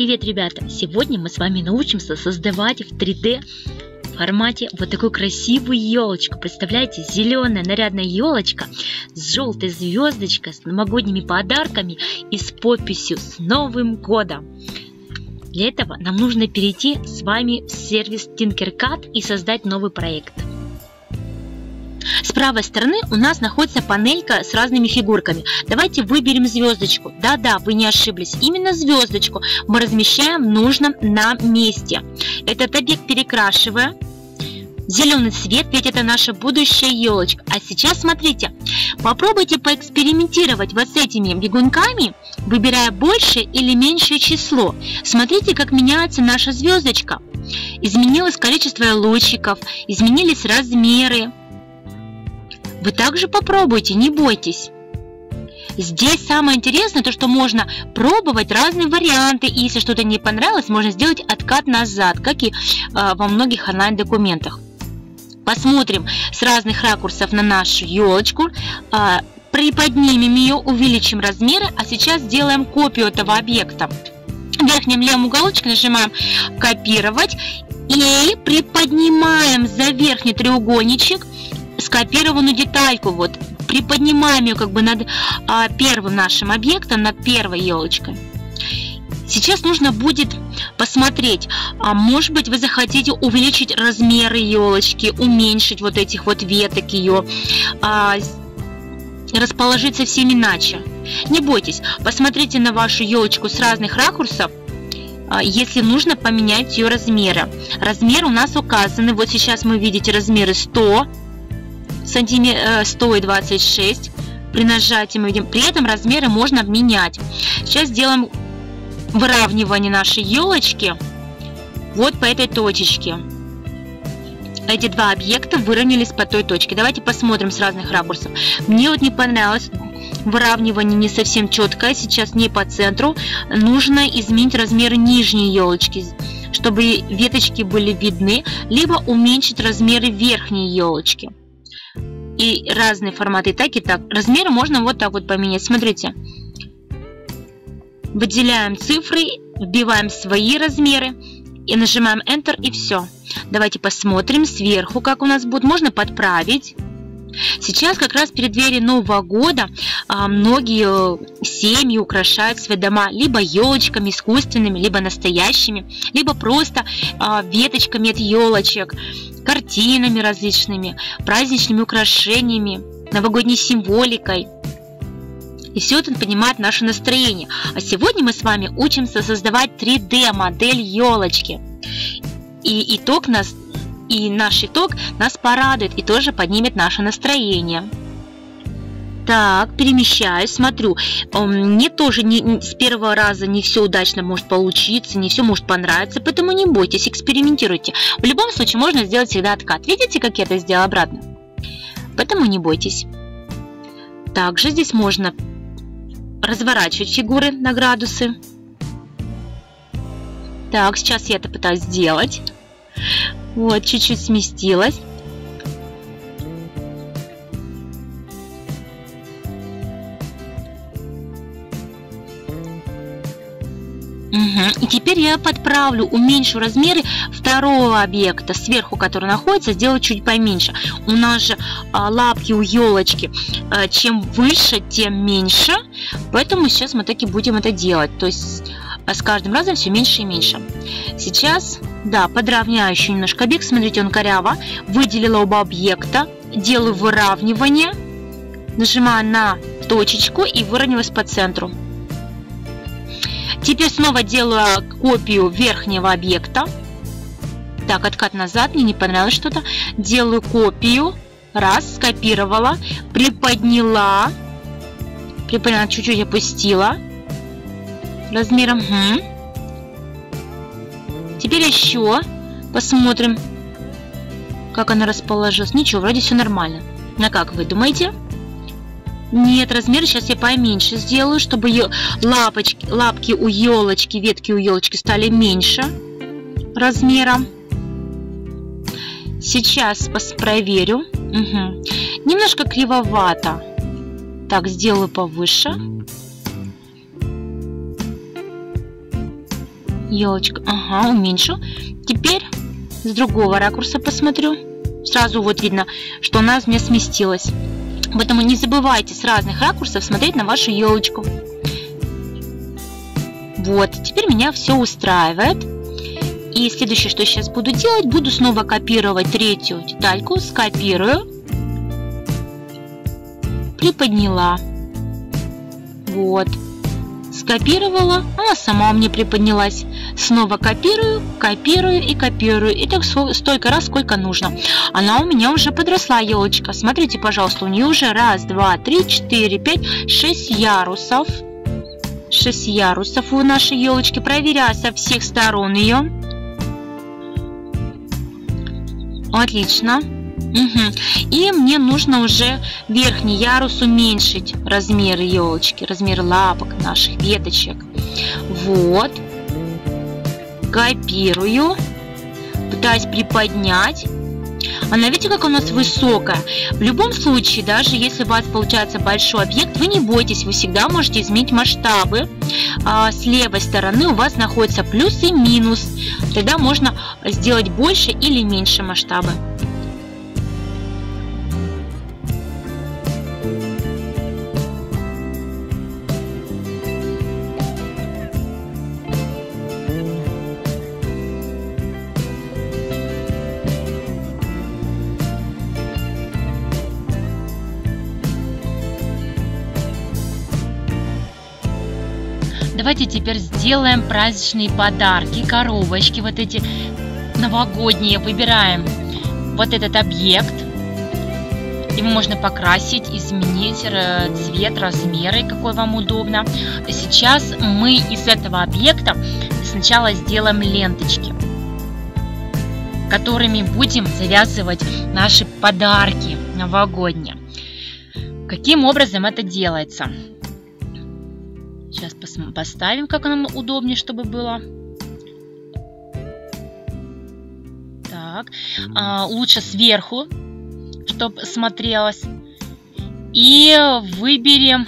Привет, ребята! Сегодня мы с вами научимся создавать в 3D формате вот такую красивую елочку. Представляете, зеленая нарядная елочка с желтой звездочкой, с новогодними подарками и с подписью «С Новым годом!». Для этого нам нужно перейти с вами в сервис Tinkercad и создать новый проект. С правой стороны у нас находится панелька с разными фигурками. Давайте выберем звездочку. Да-да, вы не ошиблись. Именно звездочку мы размещаем в нужном нам месте. Этот объект перекрашивая. Зеленый цвет, ведь это наша будущая елочка. А сейчас смотрите, попробуйте поэкспериментировать вот с этими бегунками, выбирая большее или меньшее число. Смотрите, как меняется наша звездочка. Изменилось количество лучиков, изменились размеры. Вы также попробуйте, не бойтесь. Здесь самое интересное, то что можно пробовать разные варианты, и если что-то не понравилось, можно сделать откат назад, как и э, во многих онлайн-документах. Посмотрим с разных ракурсов на нашу елочку, э, приподнимем ее, увеличим размеры, а сейчас сделаем копию этого объекта. В верхнем левом уголочке нажимаем «Копировать» и приподнимаем за верхний треугольничек скопированную детальку, вот, приподнимаем ее как бы над а, первым нашим объектом, над первой елочкой. Сейчас нужно будет посмотреть, а может быть вы захотите увеличить размеры елочки, уменьшить вот этих вот веток ее, а, расположить совсем иначе. Не бойтесь, посмотрите на вашу елочку с разных ракурсов, а, если нужно поменять ее размеры. Размер у нас указаны, вот сейчас мы видите размеры 100, сантиметр 126 э, при нажатии мы видим. При этом размеры можно менять. Сейчас сделаем выравнивание нашей елочки вот по этой точечке. Эти два объекта выровнялись по той точке. Давайте посмотрим с разных ракурсов. Мне вот не понравилось выравнивание не совсем четкое, сейчас не по центру. Нужно изменить размер нижней елочки, чтобы веточки были видны, либо уменьшить размеры верхней елочки и разные форматы, и так и так. Размеры можно вот так вот поменять. Смотрите. Выделяем цифры, вбиваем свои размеры и нажимаем Enter и все. Давайте посмотрим сверху, как у нас будет. Можно подправить. Сейчас как раз перед дверью Нового года а, многие семьи украшают свои дома либо елочками искусственными, либо настоящими, либо просто а, веточками от елочек картинами различными, праздничными украшениями, новогодней символикой. И все это поднимает наше настроение. А сегодня мы с вами учимся создавать 3D-модель елочки. И итог нас, и наш итог нас порадует и тоже поднимет наше настроение. Так, перемещаюсь, смотрю. Мне тоже не, с первого раза не все удачно может получиться, не все может понравиться, поэтому не бойтесь, экспериментируйте. В любом случае можно сделать всегда откат. Видите, как я это сделала обратно? Поэтому не бойтесь. Также здесь можно разворачивать фигуры на градусы. Так, сейчас я это пытаюсь сделать. Вот, чуть-чуть сместилась. И теперь я подправлю, уменьшу размеры второго объекта, сверху, который находится, сделаю чуть поменьше. У нас же а, лапки у елочки, а, чем выше, тем меньше, поэтому сейчас мы таки будем это делать. То есть а, с каждым разом все меньше и меньше. Сейчас, да, подравняю еще немножко объект, смотрите, он коряво, выделила оба объекта, делаю выравнивание, нажимаю на точечку и выровнялась по центру. Теперь снова делаю копию верхнего объекта. Так, откат назад, мне не понравилось что-то. Делаю копию. Раз, скопировала, приподняла. Приподняла, чуть-чуть опустила. Размером. Угу. Теперь еще посмотрим, как она расположилась. Ничего, вроде все нормально. А как вы думаете? Нет, размер сейчас я поменьше сделаю, чтобы ее лапочки, лапки у елочки, ветки у елочки стали меньше размером. Сейчас проверю. Угу. Немножко кривовато. Так, сделаю повыше. Елочка. Ага, уменьшу. Теперь с другого ракурса посмотрю. Сразу вот видно, что она у меня сместилась. Поэтому не забывайте с разных ракурсов смотреть на вашу елочку. Вот, теперь меня все устраивает. И следующее, что я сейчас буду делать, буду снова копировать третью детальку, скопирую, приподняла. Вот, скопировала, она сама у меня приподнялась. Снова копирую, копирую и копирую. И так столько раз, сколько нужно. Она у меня уже подросла, елочка. Смотрите, пожалуйста, у нее уже раз, два, три, четыре, пять, шесть ярусов. Шесть ярусов у нашей елочки. Проверяю со всех сторон ее. Отлично. Угу. И мне нужно уже верхний ярус уменьшить размер елочки, размер лапок наших веточек. Вот. Копирую. Пытаюсь приподнять. Она, видите, как у нас высокая. В любом случае, даже если у вас получается большой объект, вы не бойтесь, вы всегда можете изменить масштабы. А, с левой стороны у вас находится плюс и минус. Тогда можно сделать больше или меньше масштабы. Давайте теперь сделаем праздничные подарки, коробочки, вот эти новогодние. Выбираем вот этот объект. Его можно покрасить, изменить цвет, размеры, какой вам удобно. Сейчас мы из этого объекта сначала сделаем ленточки, которыми будем завязывать наши подарки новогодние. Каким образом это делается? Сейчас поставим, как нам удобнее, чтобы было. Так, а, лучше сверху, чтобы смотрелось. И выберем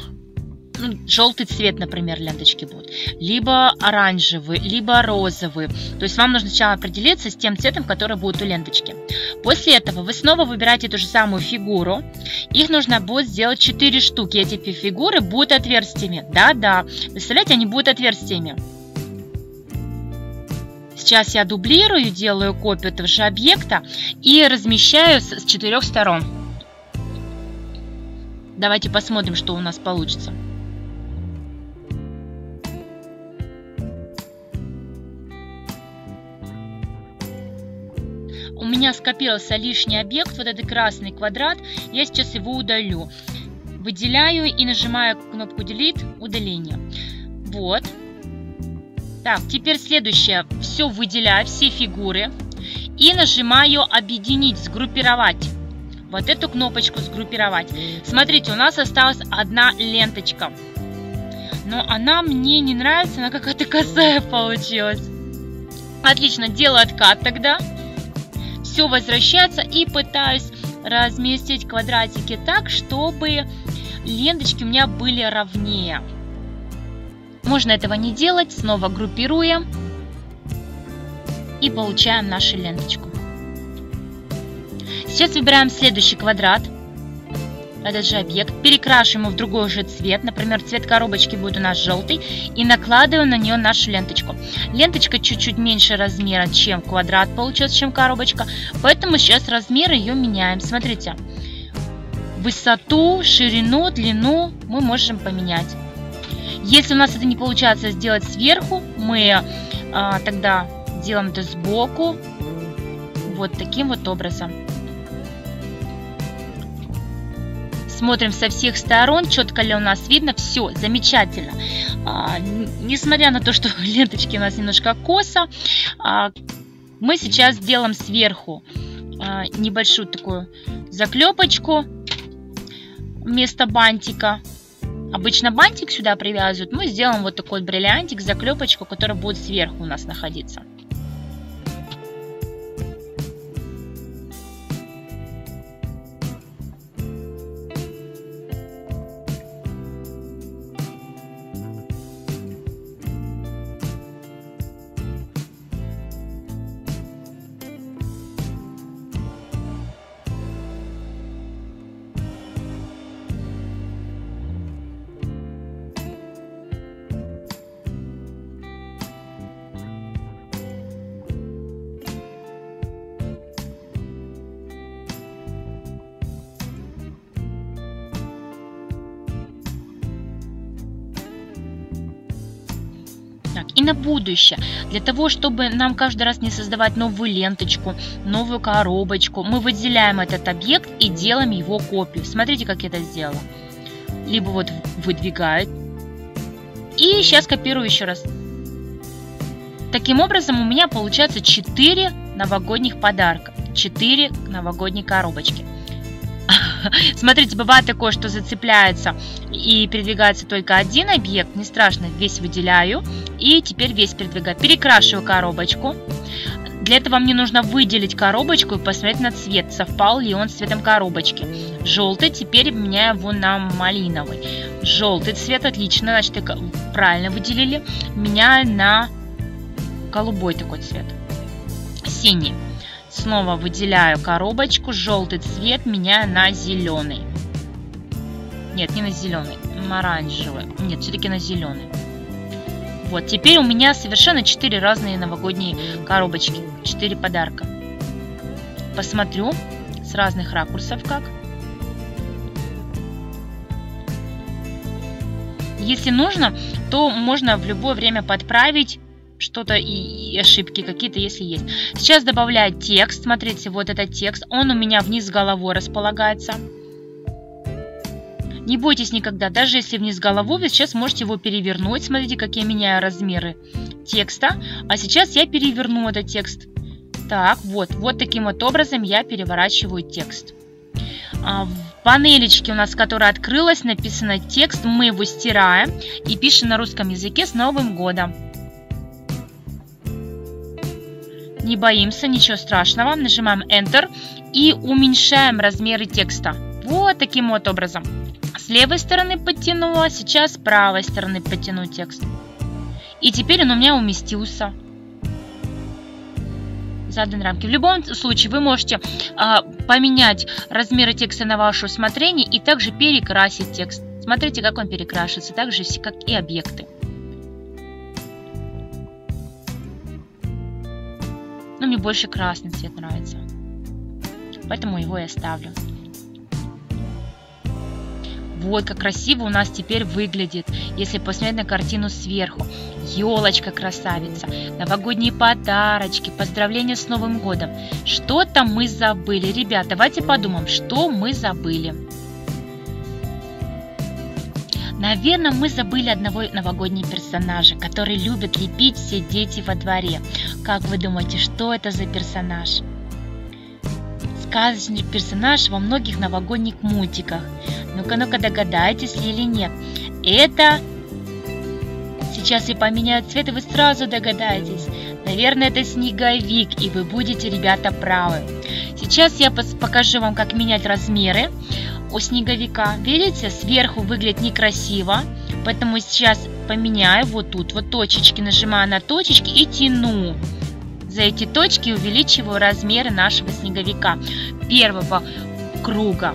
ну, желтый цвет, например, ленточки будут, либо оранжевый, либо розовый. То есть вам нужно сначала определиться с тем цветом, который будет у ленточки. После этого вы снова выбираете ту же самую фигуру. Их нужно будет сделать 4 штуки. Эти фигуры будут отверстиями. Да-да, представляете, они будут отверстиями. Сейчас я дублирую, делаю копию этого же объекта и размещаю с четырех сторон. Давайте посмотрим, что у нас получится. Меня скопировался лишний объект, вот этот красный квадрат, я сейчас его удалю. Выделяю и нажимаю кнопку Delete, удаление. Вот. Так, теперь следующее. Все выделяю, все фигуры. И нажимаю объединить, сгруппировать. Вот эту кнопочку сгруппировать. Смотрите, у нас осталась одна ленточка. Но она мне не нравится, она какая-то косая получилась. Отлично, делаю откат тогда все возвращаться и пытаюсь разместить квадратики так, чтобы ленточки у меня были ровнее. Можно этого не делать, снова группируем и получаем нашу ленточку. Сейчас выбираем следующий квадрат этот же объект, перекрашиваем его в другой же цвет, например, цвет коробочки будет у нас желтый, и накладываем на нее нашу ленточку. Ленточка чуть-чуть меньше размера, чем квадрат получился, чем коробочка, поэтому сейчас размер ее меняем. Смотрите, высоту, ширину, длину мы можем поменять. Если у нас это не получается сделать сверху, мы а, тогда делаем это сбоку, вот таким вот образом. Смотрим со всех сторон, четко ли у нас видно, все, замечательно. А, несмотря на то, что ленточки у нас немножко косо, а, мы сейчас сделаем сверху а, небольшую такую заклепочку вместо бантика. Обычно бантик сюда привязывают, мы сделаем вот такой бриллиантик, заклепочку, которая будет сверху у нас находиться. Так, и на будущее, для того, чтобы нам каждый раз не создавать новую ленточку, новую коробочку, мы выделяем этот объект и делаем его копию. Смотрите, как я это сделала. Либо вот выдвигает. И сейчас копирую еще раз. Таким образом, у меня получается 4 новогодних подарка, 4 новогодние коробочки. Смотрите, бывает такое, что зацепляется и передвигается только один объект. Не страшно, весь выделяю. И теперь весь передвигаю. Перекрашиваю коробочку. Для этого мне нужно выделить коробочку и посмотреть на цвет, совпал ли он с цветом коробочки. Желтый, теперь меняю его на малиновый. Желтый цвет, отлично, значит, правильно выделили. Меняю на голубой такой цвет. Синий. Снова выделяю коробочку, желтый цвет меняю на зеленый. Нет, не на зеленый, на оранжевый. Нет, все-таки на зеленый. Вот, теперь у меня совершенно 4 разные новогодние коробочки. 4 подарка. Посмотрю с разных ракурсов как. Если нужно, то можно в любое время подправить что-то и, ошибки какие-то, если есть. Сейчас добавляю текст. Смотрите, вот этот текст. Он у меня вниз головой располагается. Не бойтесь никогда, даже если вниз головой, вы сейчас можете его перевернуть. Смотрите, как я меняю размеры текста. А сейчас я переверну этот текст. Так, вот, вот таким вот образом я переворачиваю текст. А, в панелечке у нас, которая открылась, написано текст, мы его стираем и пишем на русском языке с Новым годом. Не боимся, ничего страшного. Нажимаем Enter и уменьшаем размеры текста. Вот таким вот образом. С левой стороны подтянула, сейчас с правой стороны подтяну текст. И теперь он у меня уместился заданной рамки. В любом случае вы можете а, поменять размеры текста на ваше усмотрение и также перекрасить текст. Смотрите, как он перекрашивается, так же, как и объекты. Но мне больше красный цвет нравится. Поэтому его я оставлю. Вот как красиво у нас теперь выглядит, если посмотреть на картину сверху. Елочка красавица, новогодние подарочки, поздравления с Новым годом. Что-то мы забыли. Ребят, давайте подумаем, что мы забыли. Наверное, мы забыли одного новогоднего персонажа, который любят лепить все дети во дворе. Как вы думаете, что это за персонаж? Сказочный персонаж во многих новогодних мультиках. Ну-ка, ну-ка, догадаетесь ли или нет? Это... Сейчас я поменяю цвет, и вы сразу догадаетесь. Наверное, это снеговик, и вы будете, ребята, правы. Сейчас я покажу вам, как менять размеры у снеговика. Видите, сверху выглядит некрасиво, поэтому сейчас поменяю вот тут вот точечки, нажимаю на точечки и тяну. За эти точки увеличиваю размеры нашего снеговика первого круга.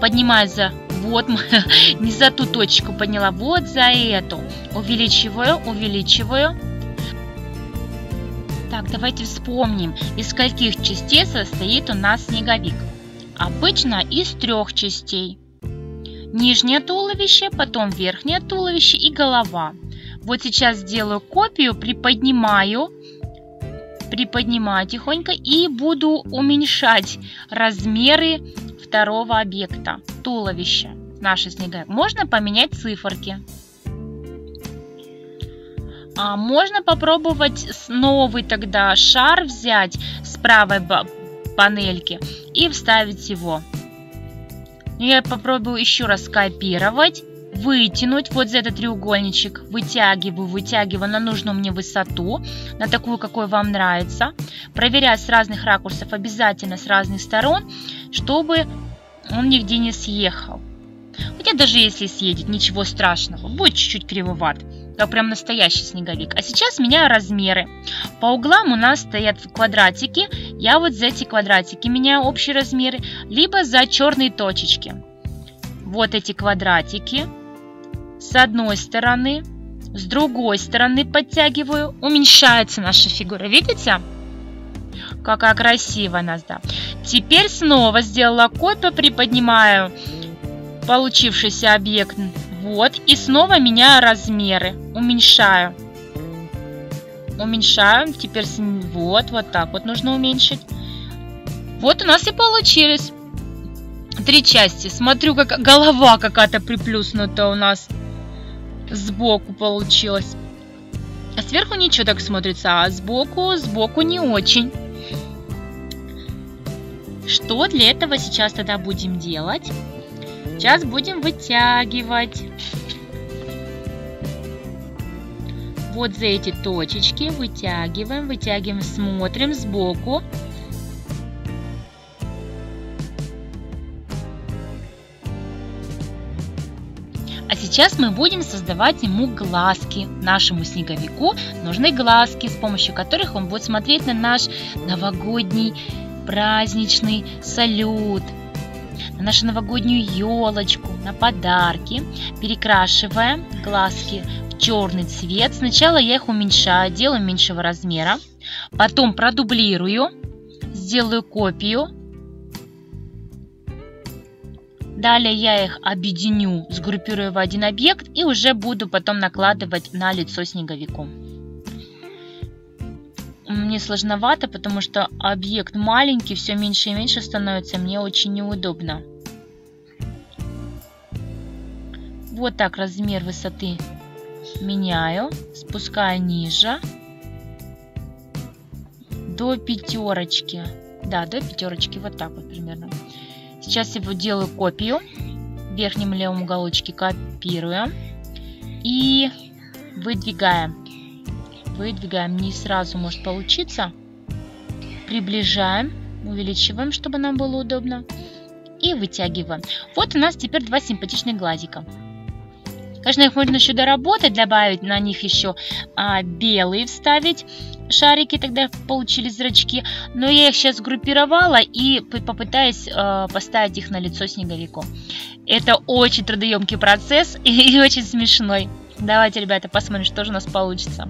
Поднимаю за вот, не за ту точку подняла, вот за эту. Увеличиваю, увеличиваю. Так, давайте вспомним, из скольких частей состоит у нас снеговик. Обычно из трех частей. Нижнее туловище, потом верхнее туловище и голова. Вот сейчас сделаю копию, приподнимаю, приподнимаю тихонько и буду уменьшать размеры второго объекта, туловища нашей снега. Можно поменять циферки. А можно попробовать новый тогда шар взять с правой панельки и вставить его. Я попробую еще раз скопировать, вытянуть вот за этот треугольничек, вытягиваю, вытягиваю на нужную мне высоту, на такую, какой вам нравится. Проверяю с разных ракурсов, обязательно с разных сторон, чтобы он нигде не съехал. Хотя даже если съедет, ничего страшного, будет чуть-чуть кривоват как прям настоящий снеговик. А сейчас меняю размеры. По углам у нас стоят квадратики. Я вот за эти квадратики меняю общие размеры, либо за черные точечки. Вот эти квадратики. С одной стороны, с другой стороны подтягиваю. Уменьшается наша фигура, видите? Какая красивая нас, да. Теперь снова сделала копию, приподнимаю получившийся объект вот, и снова меняю размеры, уменьшаю. Уменьшаем. Теперь вот, вот так вот нужно уменьшить. Вот у нас и получились три части. Смотрю, как голова какая-то приплюснута у нас сбоку получилась. А сверху ничего так смотрится, а сбоку, сбоку не очень. Что для этого сейчас тогда будем делать? Сейчас будем вытягивать. Вот за эти точечки вытягиваем, вытягиваем, смотрим сбоку. А сейчас мы будем создавать ему глазки. Нашему снеговику нужны глазки, с помощью которых он будет смотреть на наш новогодний праздничный салют, на нашу новогоднюю елочку, на подарки, перекрашивая глазки черный цвет. Сначала я их уменьшаю, делаю меньшего размера, потом продублирую, сделаю копию Далее я их объединю, сгруппирую в один объект и уже буду потом накладывать на лицо снеговику. Мне сложновато, потому что объект маленький, все меньше и меньше становится, мне очень неудобно. Вот так размер высоты меняю, спускаю ниже до пятерочки. Да, до пятерочки, вот так вот примерно. Сейчас я делаю копию. В верхнем левом уголочке копируем. И выдвигаем. Выдвигаем. Не сразу может получиться. Приближаем. Увеличиваем, чтобы нам было удобно. И вытягиваем. Вот у нас теперь два симпатичных глазика. Конечно, их можно еще доработать, добавить на них еще а, белые вставить шарики, тогда получились зрачки. Но я их сейчас группировала и попытаюсь э, поставить их на лицо снеговику. Это очень трудоемкий процесс и очень смешной. Давайте, ребята, посмотрим, что же у нас получится.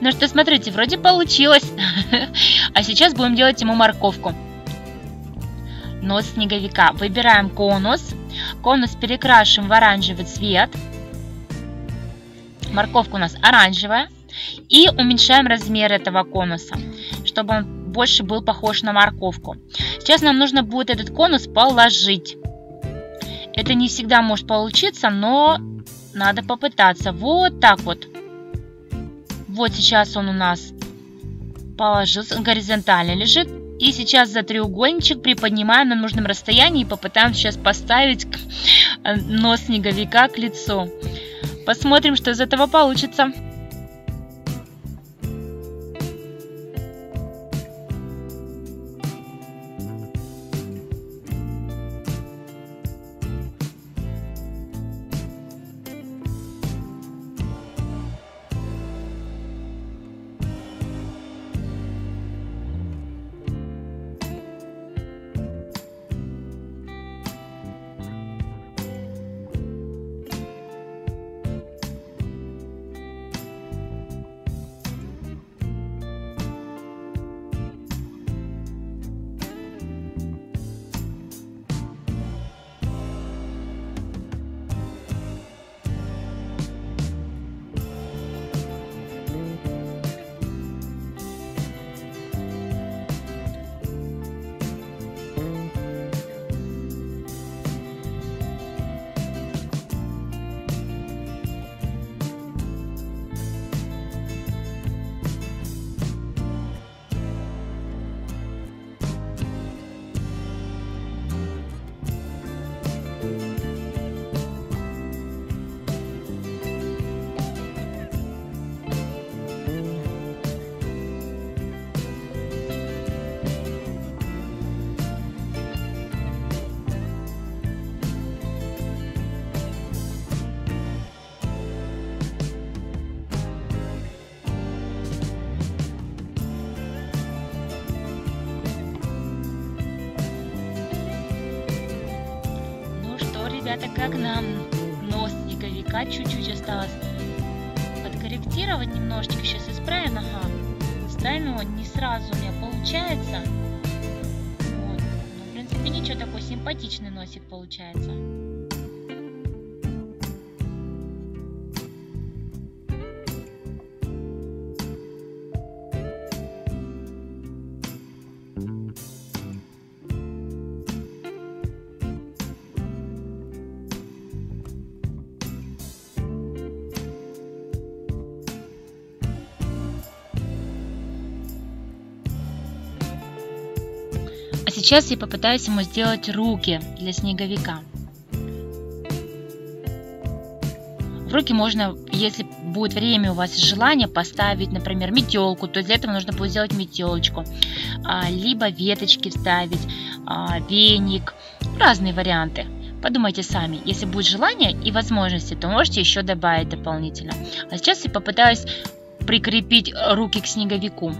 Ну что, смотрите, вроде получилось. А сейчас будем делать ему морковку. Нос снеговика. Выбираем конус. Конус перекрашиваем в оранжевый цвет. Морковка у нас оранжевая. И уменьшаем размер этого конуса, чтобы он больше был похож на морковку. Сейчас нам нужно будет этот конус положить. Это не всегда может получиться, но надо попытаться. Вот так вот. Вот сейчас он у нас положился, горизонтально лежит. И сейчас за треугольничек приподнимаем на нужном расстоянии и попытаемся сейчас поставить э, нос снеговика к лицу. Посмотрим, что из этого получится. Ребята, как нам нос снеговика чуть-чуть осталось подкорректировать немножечко. Сейчас исправим. Ага, ставим его не сразу у меня получается. Вот. Ну, в принципе, ничего, такой симпатичный носик получается. Сейчас я попытаюсь ему сделать руки для снеговика. В руки можно, если будет время у вас желание, поставить, например, метелку, то для этого нужно будет сделать метелочку. А, либо веточки вставить, а, веник, разные варианты. Подумайте сами, если будет желание и возможности, то можете еще добавить дополнительно. А сейчас я попытаюсь прикрепить руки к снеговику.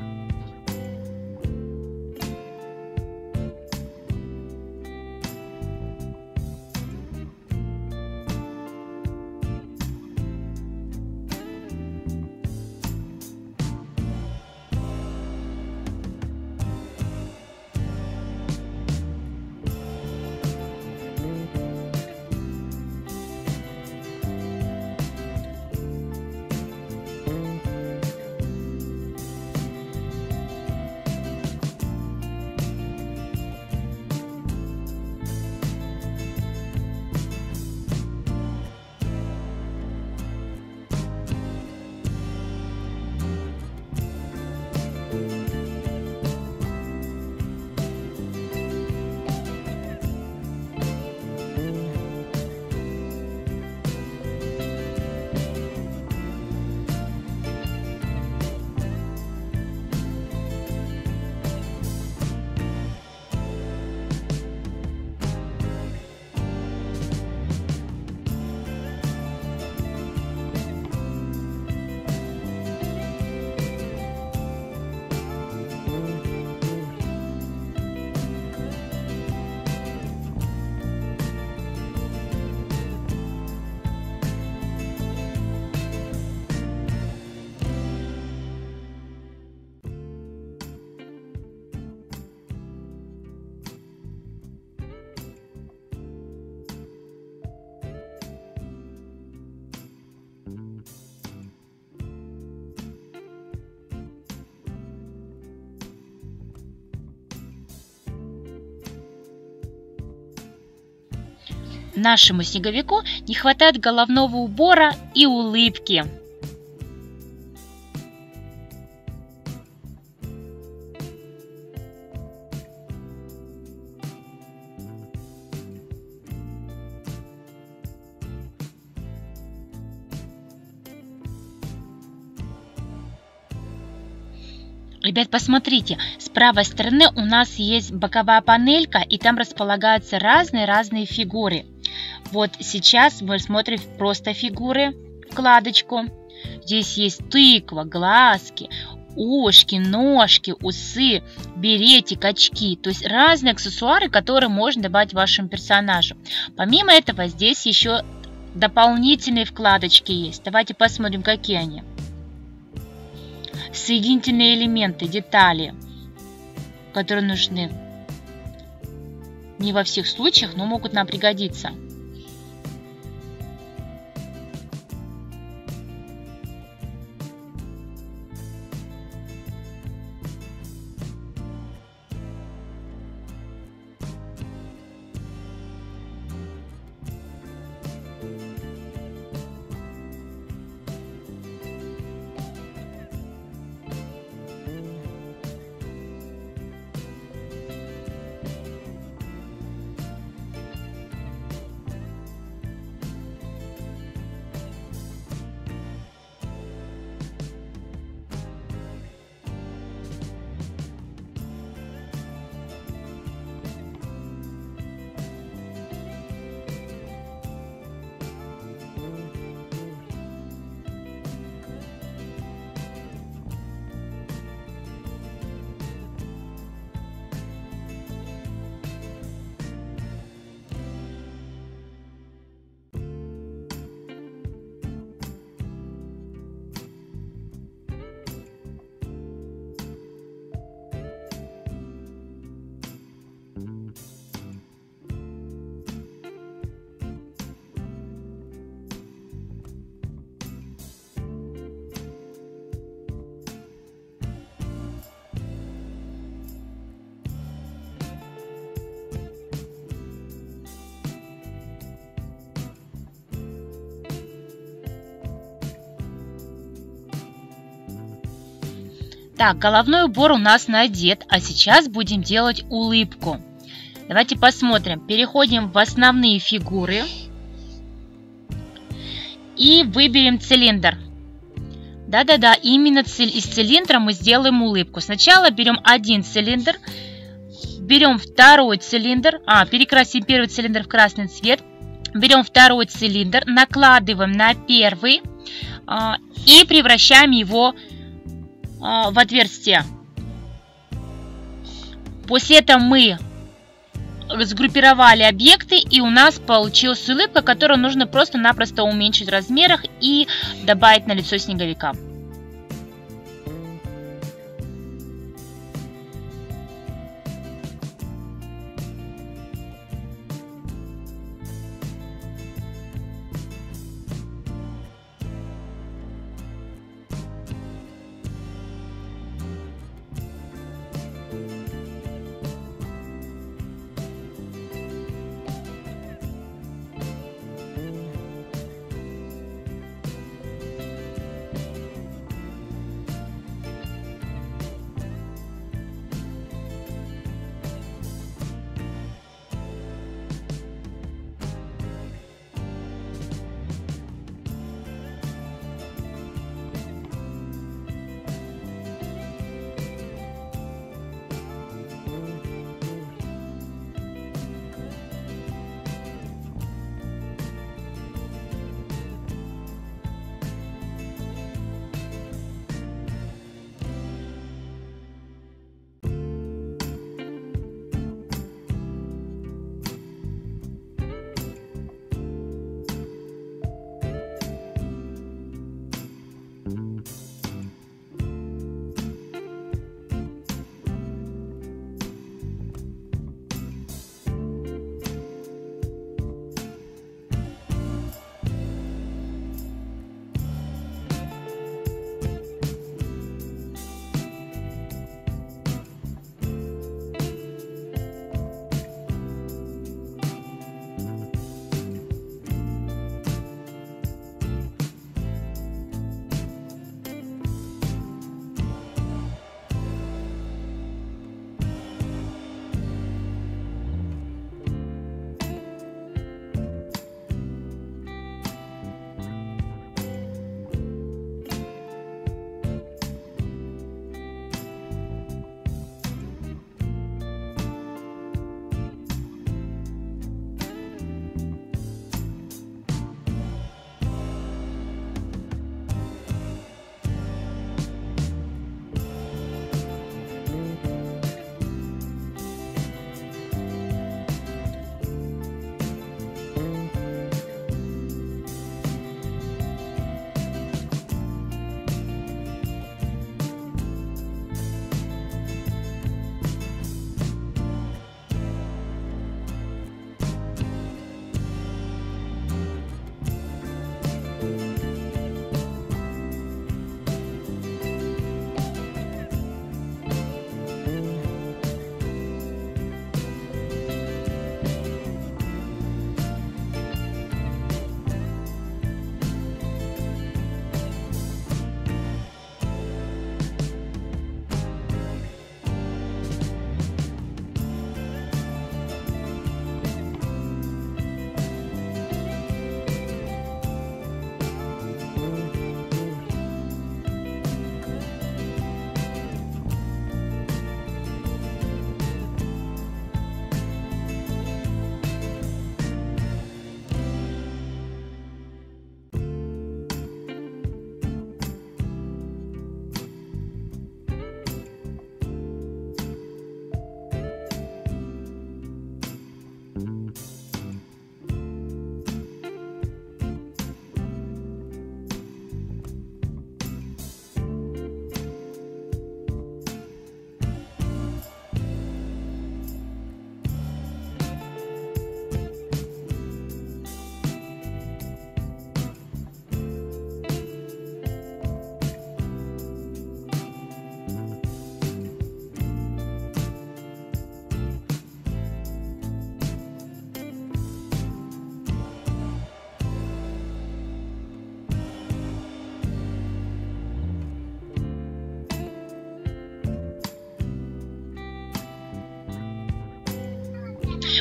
Нашему снеговику не хватает головного убора и улыбки. Ребят, посмотрите, с правой стороны у нас есть боковая панелька, и там располагаются разные-разные фигуры. Вот сейчас мы смотрим просто фигуры, вкладочку. Здесь есть тыква, глазки, ушки, ножки, усы, беретик, очки. То есть разные аксессуары, которые можно добавить вашему персонажу. Помимо этого, здесь еще дополнительные вкладочки есть. Давайте посмотрим, какие они соединительные элементы, детали, которые нужны не во всех случаях, но могут нам пригодиться. Так, головной убор у нас надет, а сейчас будем делать улыбку. Давайте посмотрим. Переходим в основные фигуры. И выберем цилиндр. Да-да-да, именно из цилиндра мы сделаем улыбку. Сначала берем один цилиндр, берем второй цилиндр, а, перекрасим первый цилиндр в красный цвет, берем второй цилиндр, накладываем на первый а, и превращаем его а, в отверстие. После этого мы сгруппировали объекты и у нас получилась улыбка, которую нужно просто-напросто уменьшить в размерах и добавить на лицо снеговика.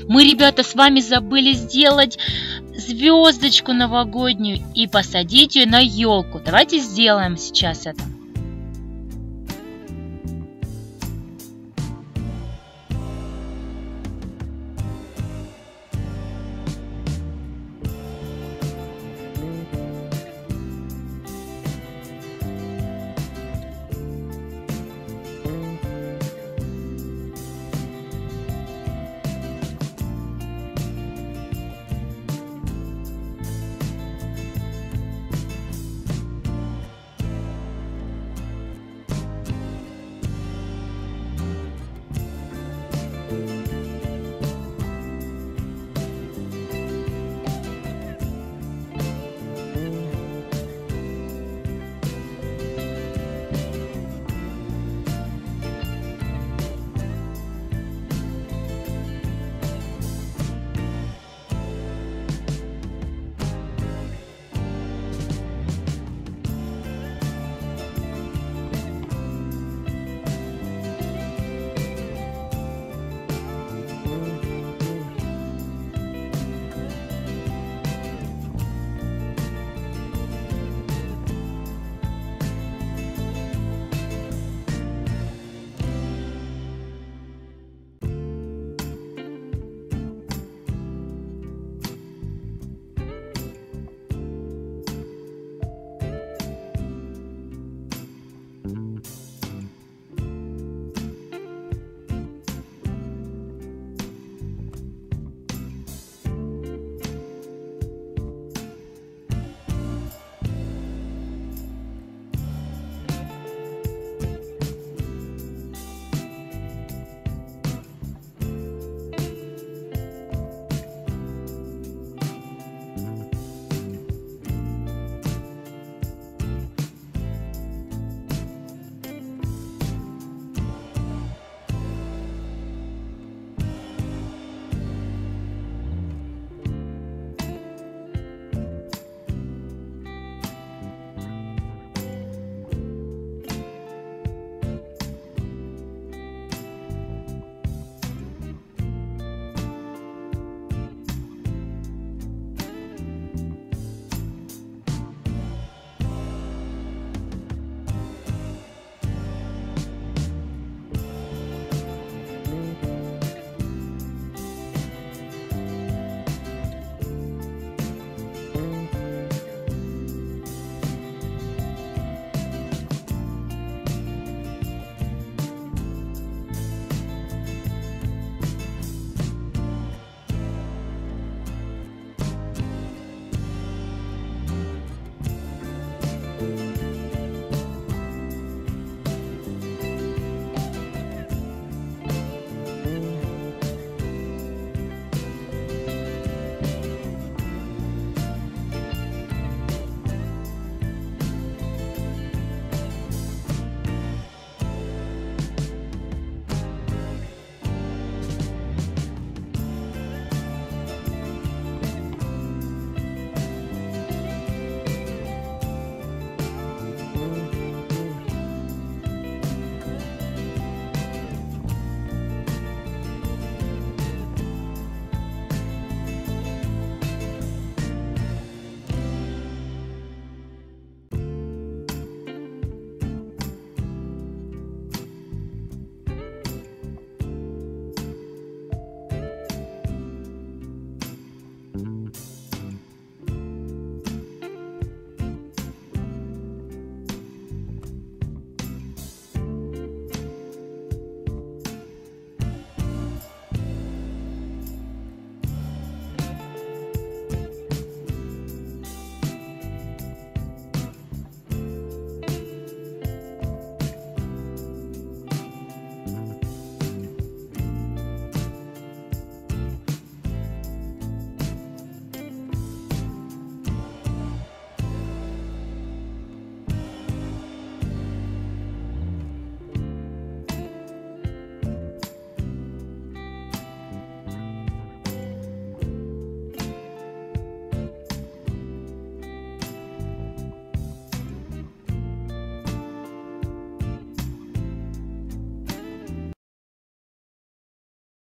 Мы, ребята, с вами забыли сделать звездочку новогоднюю и посадить ее на елку. Давайте сделаем сейчас это.